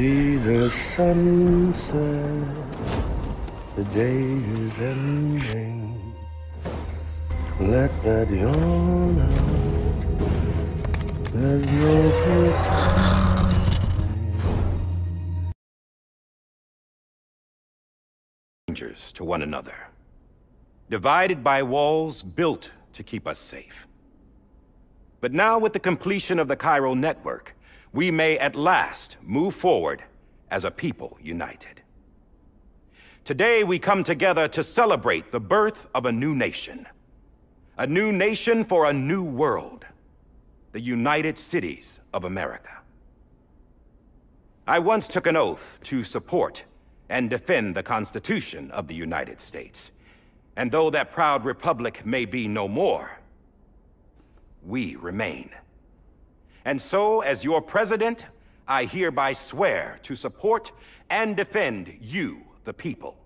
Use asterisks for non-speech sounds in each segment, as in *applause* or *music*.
see the sunset. The day is ending. Let that yawn out. There's no strangers to one another. Divided by walls built to keep us safe. But now with the completion of the Chiral network, we may at last move forward as a people united. Today we come together to celebrate the birth of a new nation. A new nation for a new world. The United Cities of America. I once took an oath to support and defend the Constitution of the United States. And though that proud republic may be no more, we remain. And so, as your president, I hereby swear to support and defend you, the people.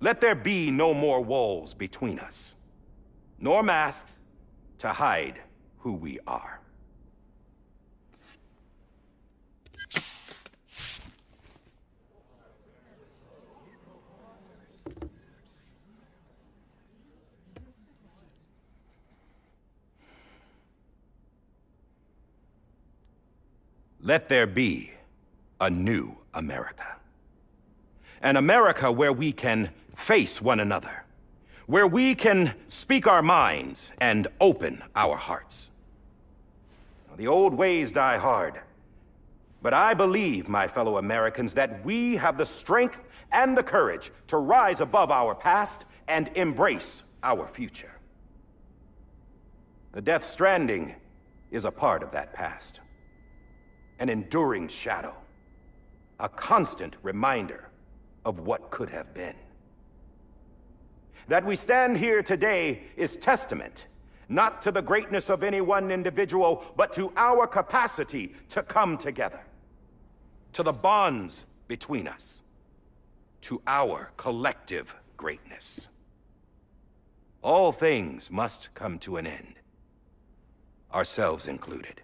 Let there be no more walls between us, nor masks to hide who we are. Let there be a new America. An America where we can face one another. Where we can speak our minds and open our hearts. The old ways die hard. But I believe, my fellow Americans, that we have the strength and the courage to rise above our past and embrace our future. The Death Stranding is a part of that past an enduring shadow, a constant reminder of what could have been. That we stand here today is testament not to the greatness of any one individual, but to our capacity to come together, to the bonds between us, to our collective greatness. All things must come to an end, ourselves included.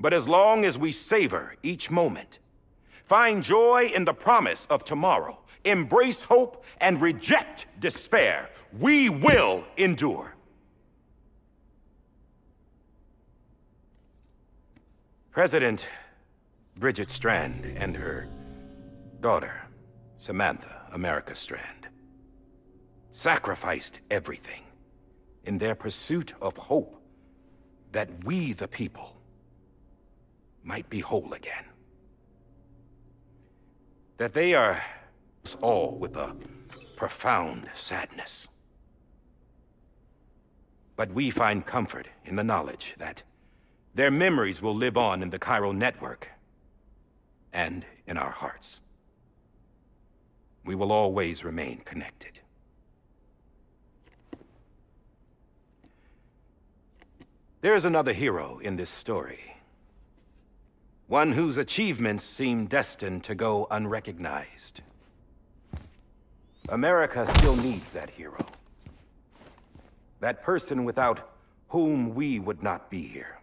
But as long as we savor each moment, find joy in the promise of tomorrow, embrace hope, and reject despair, we will endure. President Bridget Strand and her daughter, Samantha America Strand, sacrificed everything in their pursuit of hope that we, the people, might be whole again. That they are us all with a profound sadness. But we find comfort in the knowledge that their memories will live on in the Chiral network and in our hearts. We will always remain connected. There is another hero in this story. One whose achievements seem destined to go unrecognized. America still needs that hero. That person without whom we would not be here.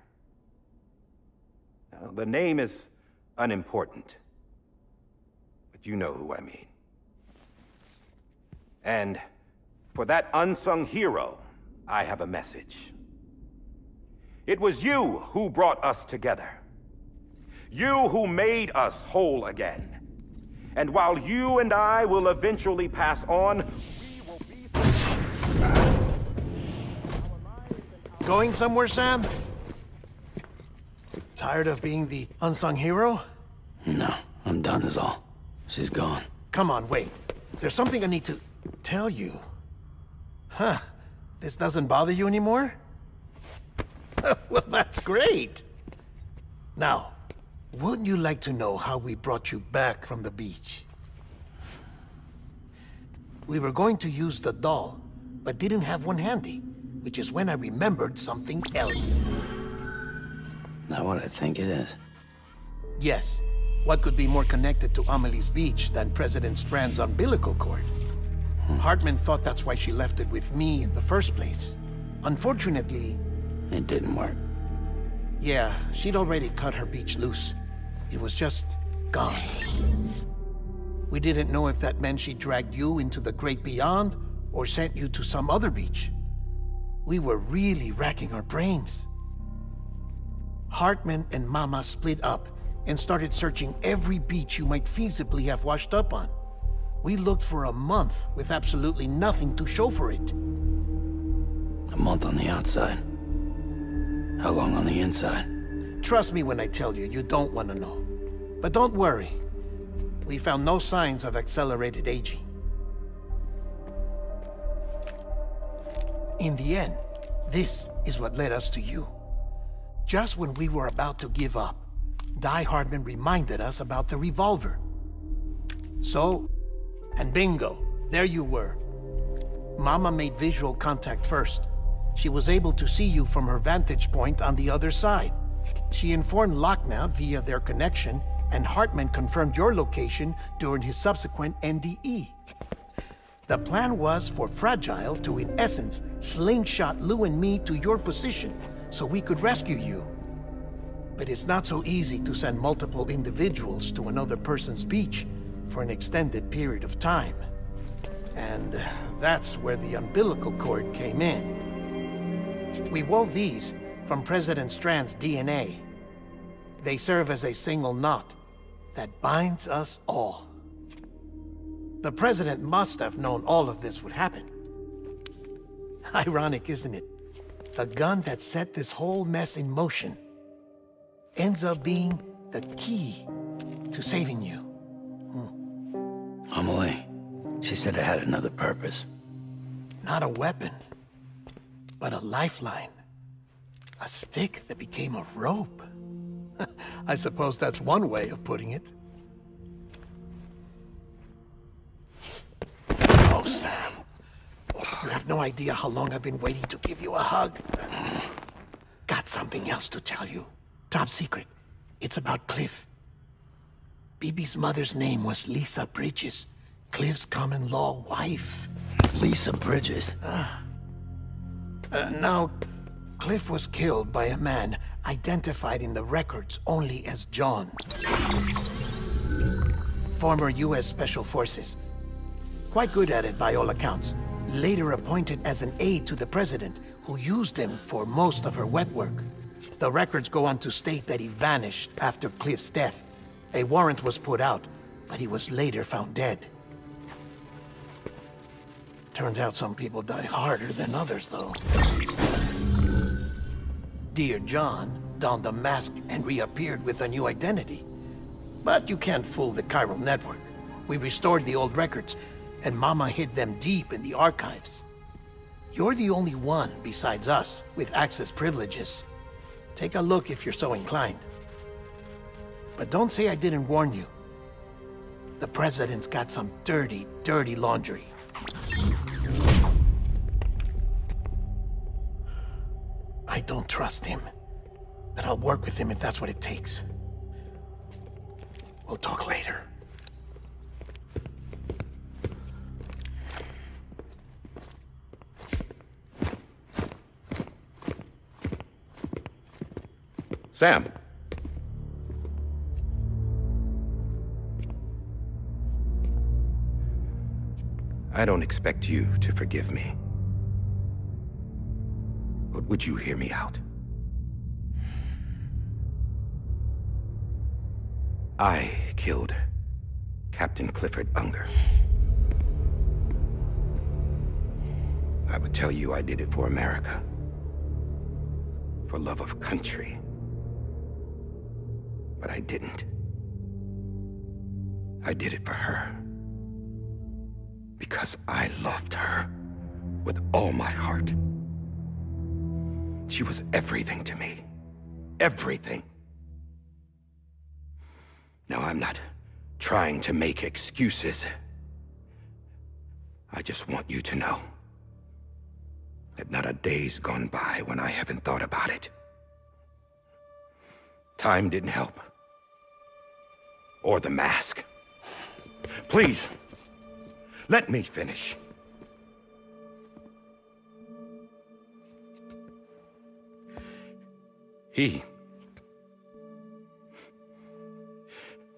Now, the name is unimportant. But you know who I mean. And for that unsung hero, I have a message. It was you who brought us together. You who made us whole again. And while you and I will eventually pass on, Going somewhere, Sam? Tired of being the unsung hero? No, I'm done is all. She's gone. Come on, wait. There's something I need to tell you. Huh. This doesn't bother you anymore? *laughs* well, that's great. Now, wouldn't you like to know how we brought you back from the beach? We were going to use the doll, but didn't have one handy, which is when I remembered something else. Not what I think it is. Yes. What could be more connected to Amelie's beach than President Strand's umbilical cord? Hmm. Heartman thought that's why she left it with me in the first place. Unfortunately... It didn't work. Yeah, she'd already cut her beach loose. It was just gone. We didn't know if that meant she dragged you into the great beyond or sent you to some other beach. We were really racking our brains. Heartman and Mama split up and started searching every beach you might feasibly have washed up on. We looked for a month with absolutely nothing to show for it. A month on the outside. How long on the inside? Trust me when I tell you, you don't want to know. But don't worry. We found no signs of accelerated aging. In the end, this is what led us to you. Just when we were about to give up, Die Hardman reminded us about the revolver. So, and bingo, there you were. Mama made visual contact first. She was able to see you from her vantage point on the other side. She informed Lockne via their connection, and Heartman confirmed your location during his subsequent NDE. The plan was for Fragile to, in essence, slingshot Lou and me to your position so we could rescue you. But it's not so easy to send multiple individuals to another person's beach for an extended period of time. And that's where the umbilical cord came in. We wove these from President Strand's DNA. They serve as a single knot that binds us all. The President must have known all of this would happen. Ironic, isn't it? The gun that set this whole mess in motion ends up being the key to saving you. Hmm. Amelie, she said it had another purpose. Not a weapon, but a lifeline. A stick that became a rope. *laughs* I suppose that's one way of putting it. Oh, Sam. You have no idea how long I've been waiting to give you a hug. Got something else to tell you. Top secret. It's about Cliff. BB's mother's name was Lisa Bridges, Cliff's common law wife. Lisa Bridges? Uh, now, Cliff was killed by a man identified in the records only as John. Former U.S. Special Forces. Quite good at it by all accounts. Later appointed as an aide to the president, who used him for most of her wet work. The records go on to state that he vanished after Cliff's death. A warrant was put out, but he was later found dead. Turns out some people die harder than others, though. Dear John donned a mask and reappeared with a new identity. But you can't fool the chiral network. We restored the old records, and Mama hid them deep in the archives. You're the only one, besides us, with access privileges. Take a look if you're so inclined. But don't say I didn't warn you. The President's got some dirty, dirty laundry. I don't trust him. But I'll work with him if that's what it takes. We'll talk later. Sam. I don't expect you to forgive me. Would you hear me out? I killed Captain Clifford Unger. I would tell you I did it for America. For love of country. But I didn't. I did it for her. Because I loved her with all my heart. She was everything to me. Everything. Now, I'm not trying to make excuses. I just want you to know that not a day's gone by when I haven't thought about it. Time didn't help. Or the mask. Please, let me finish. He...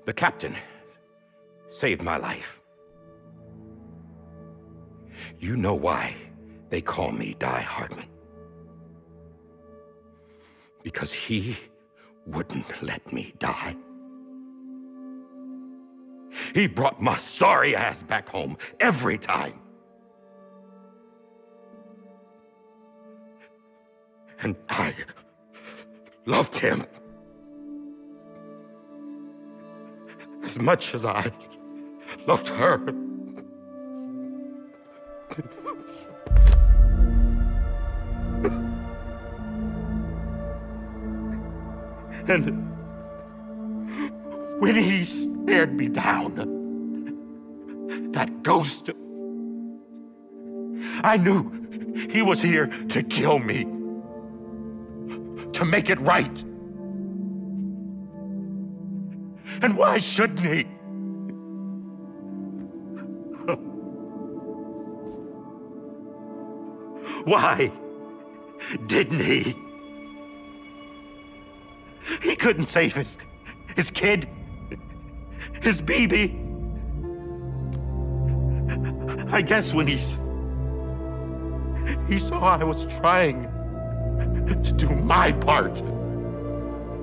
The captain saved my life. You know why they call me Die Hardman. Because he wouldn't let me die. He brought my sorry ass back home every time. And I loved him as much as I loved her. and when he stared me down, that ghost, I knew he was here to kill me, to make it right. And why shouldn't he? Why didn't he? He couldn't save his, his kid, his baby. I guess when he, he saw I was trying to do my part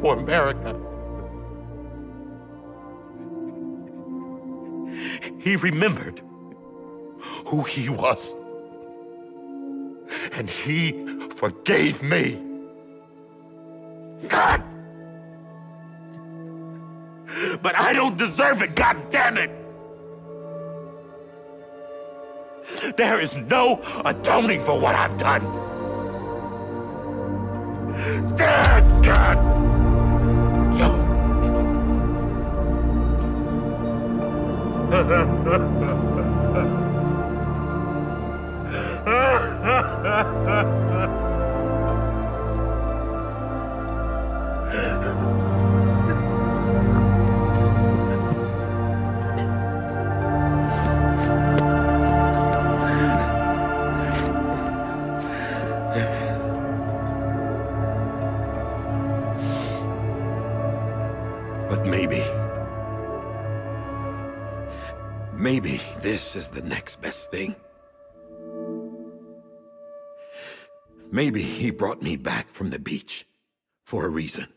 for America. He remembered who he was. And he forgave me. God! But I don't deserve it, God damn it! There is no atoning for what I've done. Dad, God! But this is the next best thing. Maybe he brought me back from the beach for a reason.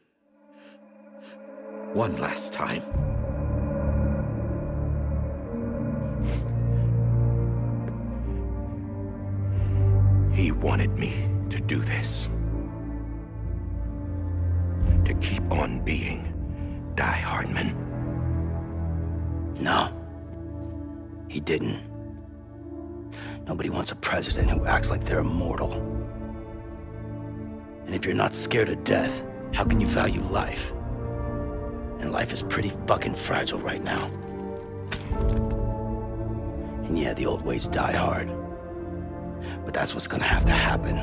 One last time. He wanted me to do this. To keep on being Die Hardman. No. He didn't. Nobody wants a president who acts like they're immortal. And if you're not scared of death, how can you value life? And life is pretty fucking fragile right now. And yeah, the old ways die hard. But that's what's gonna have to happen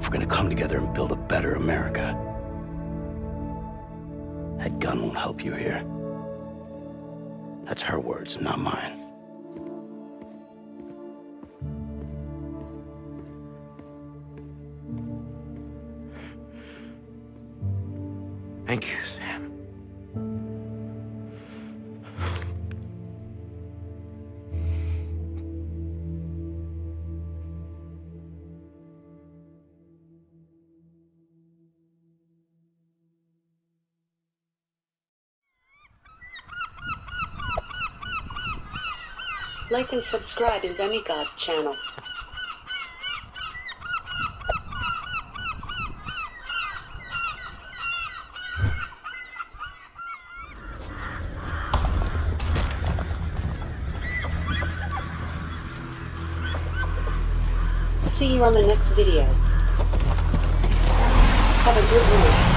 if we're gonna come together and build a better America. That gun won't help you here. That's her words, not mine. Thank you, Sam. Like and subscribe in Demigod's channel. See you on the next video. Have a good one.